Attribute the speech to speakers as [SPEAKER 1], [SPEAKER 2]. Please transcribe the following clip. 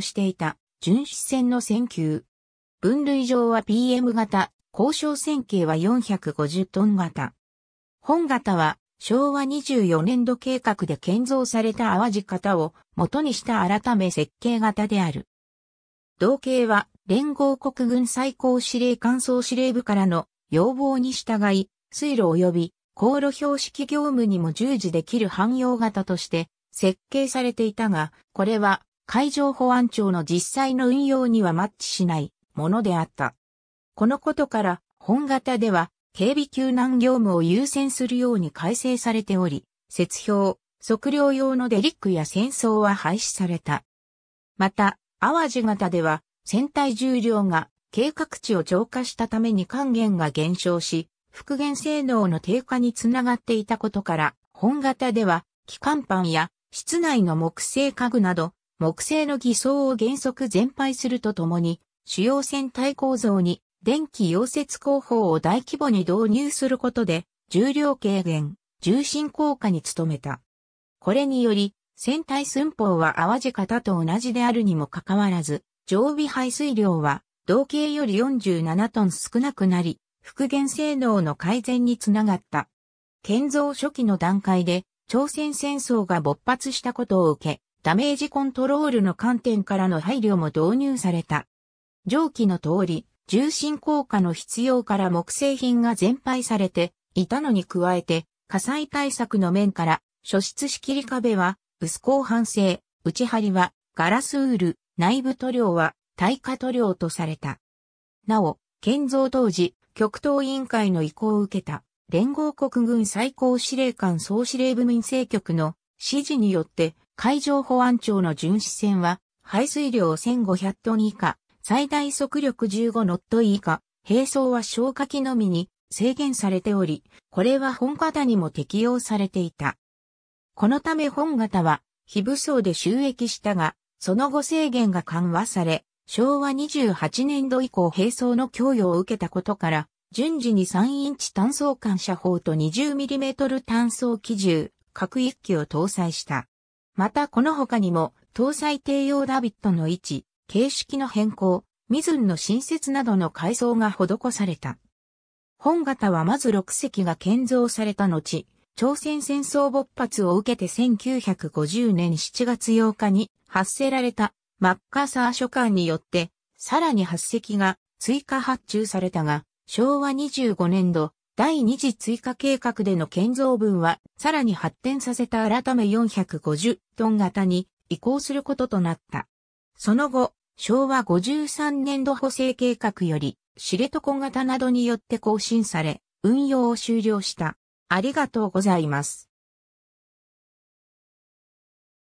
[SPEAKER 1] していた巡視船の船級。分類上は PM 型、交渉船径は450トン型。本型は昭和24年度計画で建造された淡路型を元にした改め設計型である。同型は連合国軍最高司令官総司令部からの要望に従い、水路及び航路標識業務にも従事できる汎用型として設計されていたが、これは海上保安庁の実際の運用にはマッチしないものであった。このことから本型では警備救難業務を優先するように改正されており、節標、測量用のデリックや戦争は廃止された。また、淡路型では船体重量が計画値を超過したために還元が減少し、復元性能の低下につながっていたことから、本型では、機関板や室内の木製家具など、木製の偽装を原則全廃するとともに、主要船体構造に電気溶接工法を大規模に導入することで、重量軽減、重心効果に努めた。これにより、船体寸法は淡路型と同じであるにもかかわらず、常備排水量は同型より47トン少なくなり、復元性能の改善につながった。建造初期の段階で朝鮮戦争が勃発したことを受け、ダメージコントロールの観点からの配慮も導入された。上記の通り、重心効果の必要から木製品が全廃されていたのに加えて、火災対策の面から、初出仕切り壁は薄鋼板製、内張りはガラスウール、内部塗料は耐火塗料とされた。なお、建造当時、極東委員会の意向を受けた、連合国軍最高司令官総司令部民政局の指示によって、海上保安庁の巡視船は、排水量1500トン以下、最大速力15ノット以下、並走は消火器のみに制限されており、これは本型にも適用されていた。このため本型は、非武装で収益したが、その後制限が緩和され、昭和28年度以降並走の供与を受けたことから、順次に3インチ単装艦車砲と 20mm 単装機銃、各一機を搭載した。またこの他にも、搭載低用ダビットの位置、形式の変更、ミズンの新設などの改装が施された。本型はまず6隻が建造された後、朝鮮戦争勃発を受けて1950年7月8日に発せられたマッカーサー書簡によって、さらに8隻が追加発注されたが、昭和25年度第二次追加計画での建造分は、さらに発展させた改め450トン型に移行することとなった。その後、昭和53年度補正計画より、知床型などによって更新され、運用を終了した。ありがとうございます。